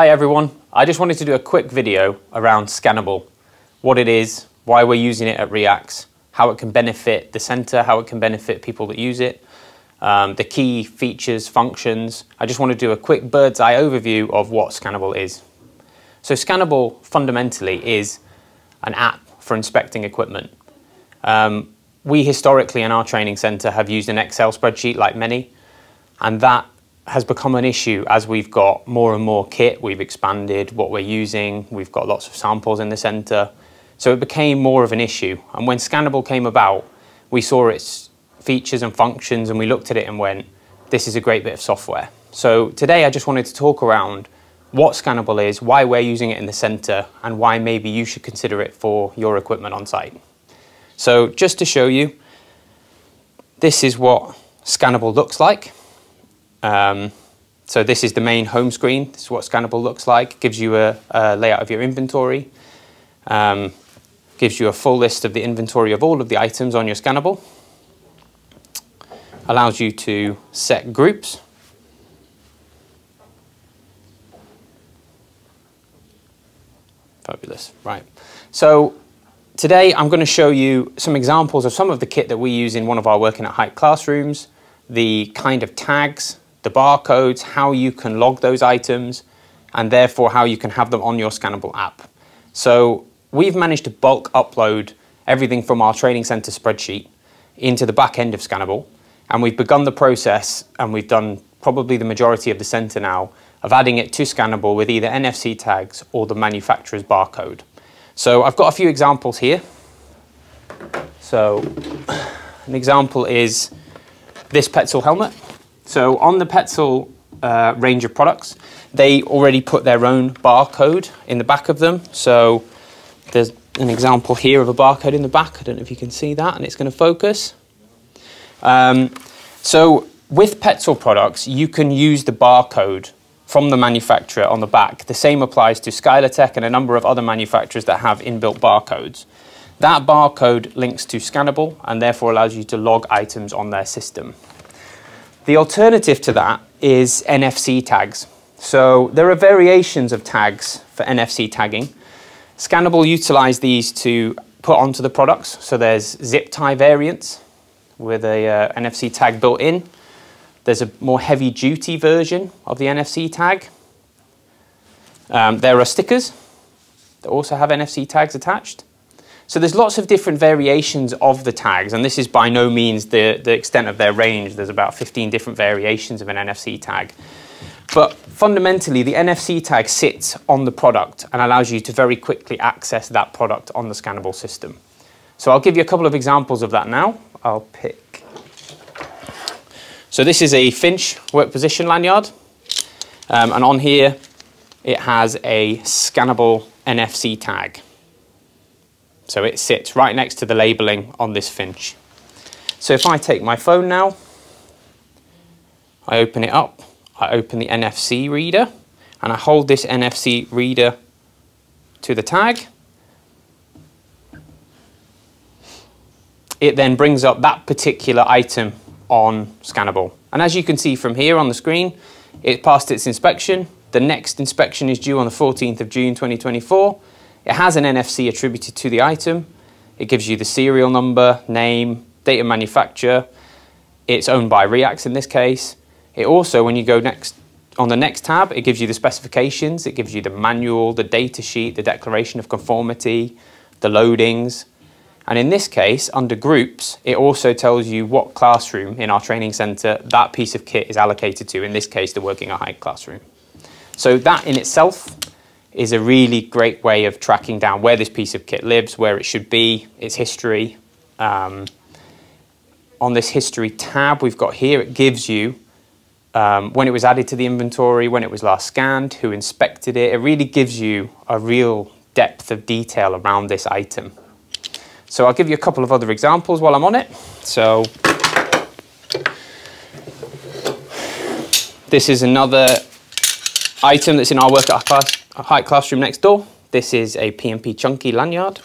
Hi everyone, I just wanted to do a quick video around Scannable, what it is, why we're using it at Reax, how it can benefit the centre, how it can benefit people that use it, um, the key features, functions. I just want to do a quick bird's eye overview of what Scannable is. So Scannable fundamentally is an app for inspecting equipment. Um, we historically in our training centre have used an Excel spreadsheet like many, and that has become an issue as we've got more and more kit, we've expanded what we're using, we've got lots of samples in the centre. So it became more of an issue. And when Scannable came about, we saw its features and functions and we looked at it and went, this is a great bit of software. So today I just wanted to talk around what Scannable is, why we're using it in the centre, and why maybe you should consider it for your equipment on site. So just to show you, this is what Scannable looks like. Um, so this is the main home screen. This is what Scannable looks like. It gives you a, a, layout of your inventory. Um, gives you a full list of the inventory of all of the items on your Scannable. Allows you to set groups. Fabulous, right. So today I'm going to show you some examples of some of the kit that we use in one of our working at height classrooms, the kind of tags the barcodes, how you can log those items, and therefore how you can have them on your scannable app. So we've managed to bulk upload everything from our training center spreadsheet into the back end of Scannable. And we've begun the process, and we've done probably the majority of the center now, of adding it to Scannable with either NFC tags or the manufacturer's barcode. So I've got a few examples here. So an example is this Petzl helmet. So on the Petzl uh, range of products, they already put their own barcode in the back of them. So there's an example here of a barcode in the back. I don't know if you can see that, and it's going to focus. Um, so with Petzl products, you can use the barcode from the manufacturer on the back. The same applies to Skylotec and a number of other manufacturers that have inbuilt barcodes. That barcode links to Scannable and therefore allows you to log items on their system. The alternative to that is NFC tags. So there are variations of tags for NFC tagging. Scannable utilize these to put onto the products. So there's zip tie variants with a uh, NFC tag built in. There's a more heavy duty version of the NFC tag. Um, there are stickers that also have NFC tags attached. So there's lots of different variations of the tags, and this is by no means the, the extent of their range. There's about 15 different variations of an NFC tag. But fundamentally, the NFC tag sits on the product and allows you to very quickly access that product on the scannable system. So I'll give you a couple of examples of that now. I'll pick. So this is a Finch work position lanyard. Um, and on here, it has a scannable NFC tag. So it sits right next to the labeling on this Finch. So if I take my phone now, I open it up, I open the NFC reader, and I hold this NFC reader to the tag. It then brings up that particular item on Scannable. And as you can see from here on the screen, it passed its inspection. The next inspection is due on the 14th of June 2024. It has an NFC attributed to the item. It gives you the serial number, name, date of manufacture. It's owned by Reax in this case. It also, when you go next on the next tab, it gives you the specifications, it gives you the manual, the data sheet, the declaration of conformity, the loadings. And in this case, under groups, it also tells you what classroom in our training centre that piece of kit is allocated to, in this case, the working at height classroom. So that in itself is a really great way of tracking down where this piece of kit lives, where it should be, its history. Um, on this history tab we've got here, it gives you um, when it was added to the inventory, when it was last scanned, who inspected it. It really gives you a real depth of detail around this item. So I'll give you a couple of other examples while I'm on it. So this is another item that's in our work class height classroom next door. This is a PMP Chunky lanyard.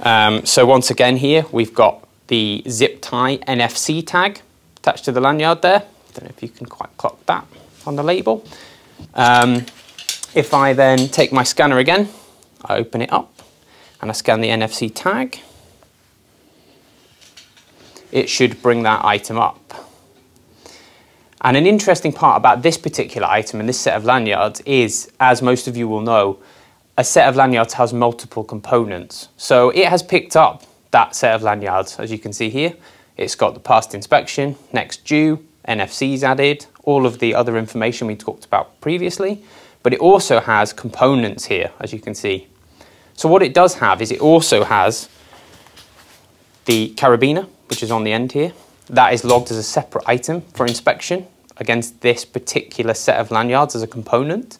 Um, so once again here, we've got the zip tie NFC tag attached to the lanyard there. I don't know if you can quite clock that on the label. Um, If I then take my scanner again, I open it up and I scan the NFC tag, it should bring that item up. And an interesting part about this particular item and this set of lanyards is, as most of you will know, a set of lanyards has multiple components. So it has picked up that set of lanyards, as you can see here. It's got the past inspection, next due, NFCs added, all of the other information we talked about previously, but it also has components here, as you can see. So what it does have is it also has the carabiner, which is on the end here. That is logged as a separate item for inspection against this particular set of lanyards as a component.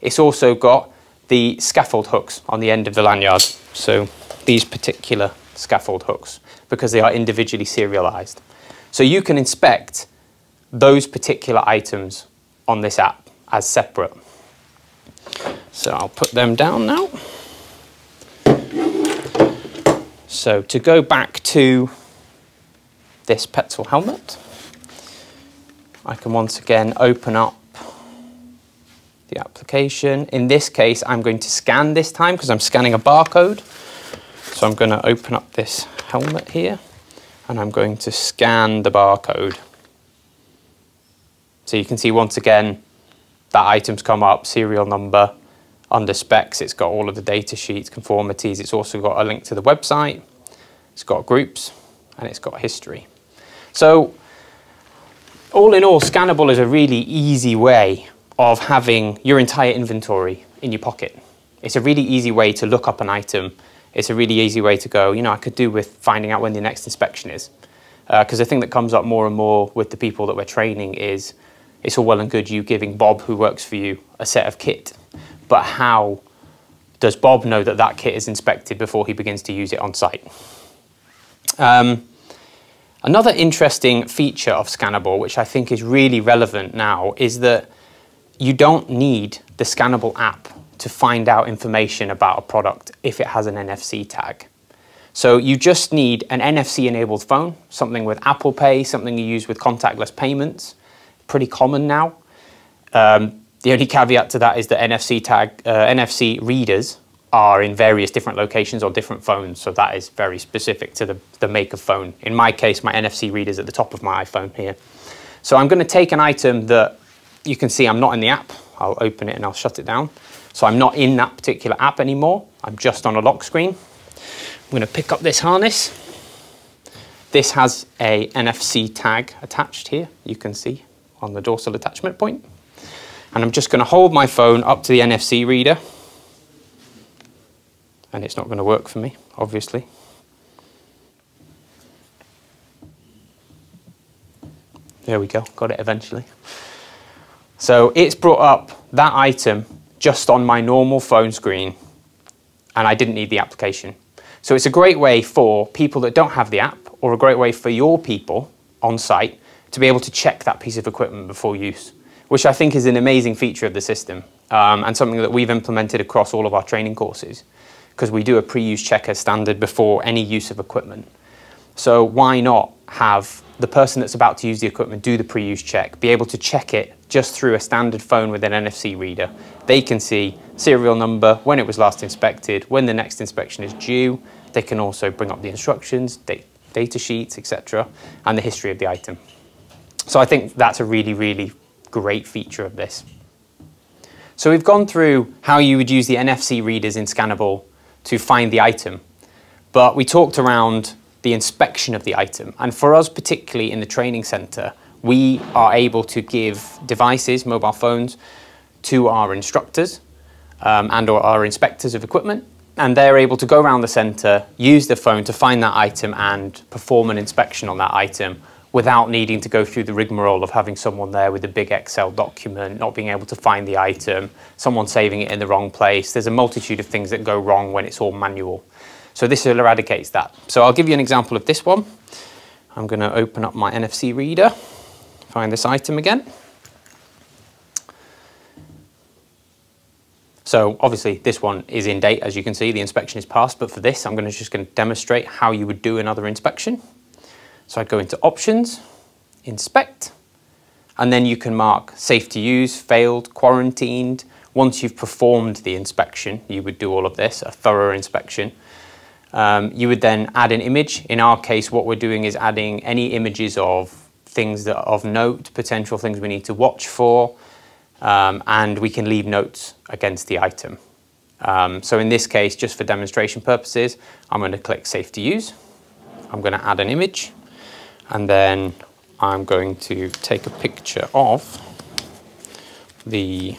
It's also got the scaffold hooks on the end of the lanyard. So these particular scaffold hooks because they are individually serialized. So you can inspect those particular items on this app as separate. So I'll put them down now. So to go back to this Petzl helmet, I can once again open up the application. In this case, I'm going to scan this time because I'm scanning a barcode. So I'm going to open up this helmet here and I'm going to scan the barcode. So you can see once again that item's come up, serial number, under specs, it's got all of the data sheets, conformities, it's also got a link to the website, it's got groups, and it's got history. So all in all, Scannable is a really easy way of having your entire inventory in your pocket. It's a really easy way to look up an item. It's a really easy way to go, you know, I could do with finding out when the next inspection is. Because uh, the thing that comes up more and more with the people that we're training is it's all well and good you giving Bob, who works for you, a set of kit. But how does Bob know that that kit is inspected before he begins to use it on site? Um, another interesting feature of Scannable, which I think is really relevant now, is that you don't need the Scannable app to find out information about a product if it has an NFC tag. So you just need an NFC enabled phone, something with Apple Pay, something you use with contactless payments, pretty common now. Um, the only caveat to that is that NFC tag, uh, NFC readers are in various different locations or different phones, so that is very specific to the, the make of phone. In my case, my NFC reader is at the top of my iPhone here. So I'm going to take an item that you can see I'm not in the app. I'll open it and I'll shut it down. So I'm not in that particular app anymore. I'm just on a lock screen. I'm going to pick up this harness. This has a NFC tag attached here, you can see on the dorsal attachment point. And I'm just going to hold my phone up to the NFC reader. And it's not going to work for me, obviously. There we go, got it eventually. So it's brought up that item just on my normal phone screen and I didn't need the application. So it's a great way for people that don't have the app or a great way for your people on site to be able to check that piece of equipment before use, which I think is an amazing feature of the system um, and something that we've implemented across all of our training courses because we do a pre-use checker standard before any use of equipment. So why not have the person that's about to use the equipment do the pre-use check, be able to check it just through a standard phone with an NFC reader. They can see serial number, when it was last inspected, when the next inspection is due. They can also bring up the instructions, data sheets, etc., and the history of the item. So I think that's a really, really great feature of this. So we've gone through how you would use the NFC readers in Scannable to find the item, but we talked around the inspection of the item. And for us, particularly in the training center, we are able to give devices, mobile phones, to our instructors um, and or our inspectors of equipment. And they're able to go around the center, use the phone to find that item and perform an inspection on that item without needing to go through the rigmarole of having someone there with a big Excel document, not being able to find the item, someone saving it in the wrong place. There's a multitude of things that go wrong when it's all manual. So this eradicates that. So I'll give you an example of this one. I'm going to open up my NFC reader, find this item again. So obviously this one is in date, as you can see, the inspection is passed, but for this I'm to just going to demonstrate how you would do another inspection. So I'd go into options, inspect, and then you can mark safe to use, failed, quarantined, once you've performed the inspection, you would do all of this, a thorough inspection. Um, you would then add an image. In our case, what we're doing is adding any images of things that are of note, potential things we need to watch for, um, and we can leave notes against the item. Um, so in this case, just for demonstration purposes, I'm going to click Safe to Use. I'm going to add an image, and then I'm going to take a picture of the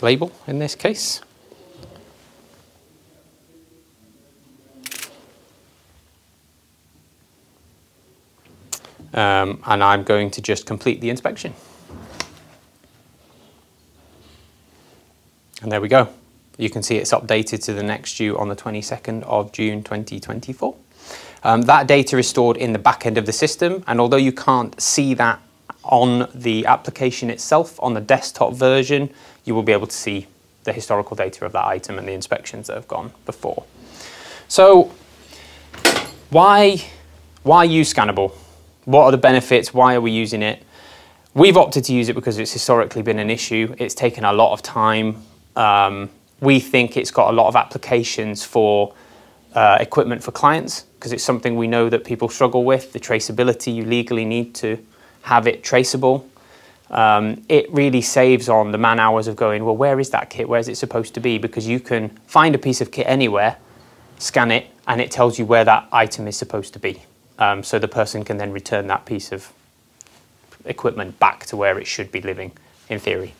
label in this case. Um, and I'm going to just complete the inspection. And there we go. You can see it's updated to the next due on the 22nd of June 2024. Um, that data is stored in the back end of the system, and although you can't see that on the application itself, on the desktop version, you will be able to see the historical data of that item and the inspections that have gone before. So why, why use Scannable? What are the benefits? Why are we using it? We've opted to use it because it's historically been an issue. It's taken a lot of time. Um, we think it's got a lot of applications for uh, equipment for clients because it's something we know that people struggle with. The traceability, you legally need to have it traceable. Um, it really saves on the man hours of going, well, where is that kit? Where is it supposed to be? Because you can find a piece of kit anywhere, scan it, and it tells you where that item is supposed to be. Um, so the person can then return that piece of equipment back to where it should be living, in theory.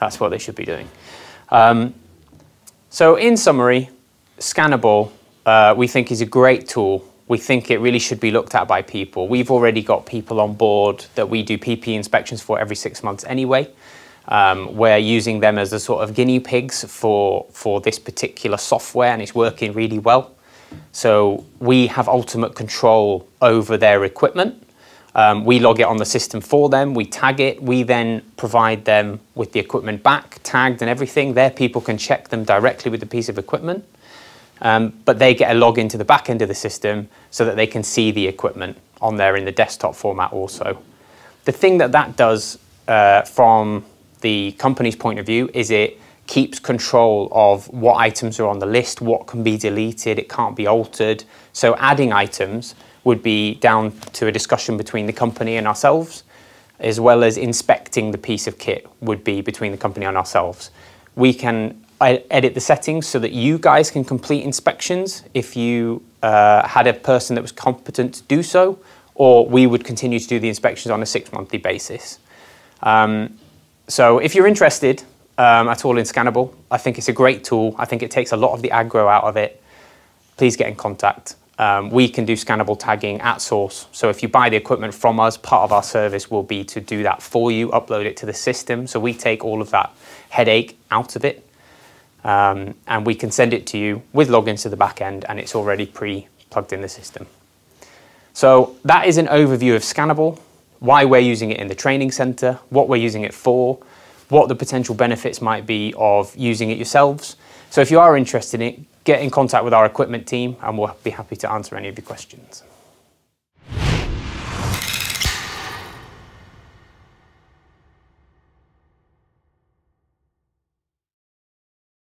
That's what they should be doing. Um, so in summary, Scannable, uh, we think is a great tool. We think it really should be looked at by people. We've already got people on board that we do PP inspections for every six months anyway. Um, we're using them as a sort of guinea pigs for, for this particular software and it's working really well. So we have ultimate control over their equipment. Um, we log it on the system for them, we tag it, we then provide them with the equipment back, tagged and everything. Their people can check them directly with the piece of equipment, um, but they get a log into the back end of the system so that they can see the equipment on there in the desktop format also. The thing that that does uh, from the company's point of view is it keeps control of what items are on the list, what can be deleted, it can't be altered. So adding items would be down to a discussion between the company and ourselves, as well as inspecting the piece of kit would be between the company and ourselves. We can edit the settings so that you guys can complete inspections if you uh, had a person that was competent to do so, or we would continue to do the inspections on a six monthly basis. Um, so if you're interested, um, at all in Scannable. I think it's a great tool. I think it takes a lot of the aggro out of it. Please get in contact. Um, we can do scannable tagging at source. So if you buy the equipment from us, part of our service will be to do that for you, upload it to the system. So we take all of that headache out of it. Um, and we can send it to you with logins to the back end and it's already pre-plugged in the system. So that is an overview of Scannable, why we're using it in the training center, what we're using it for, what the potential benefits might be of using it yourselves. So if you are interested in it, get in contact with our equipment team and we'll be happy to answer any of your questions.